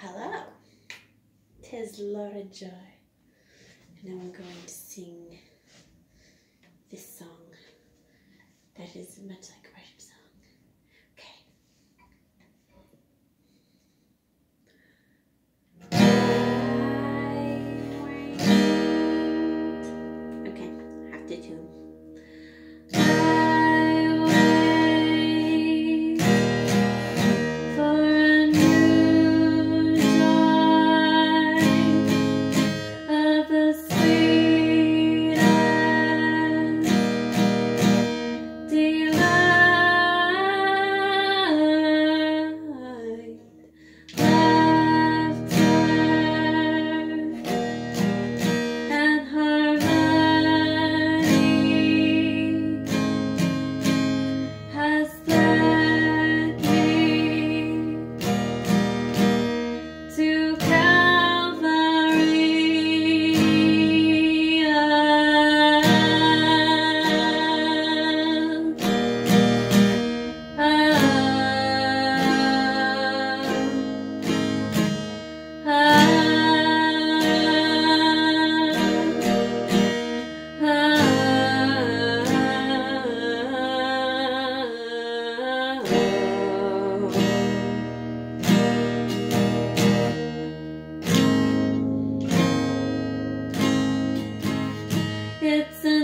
Hello. Tis Laura Joy. And now I'm going to sing this song that is much like a worship song. Okay. Okay, have to tune. pockets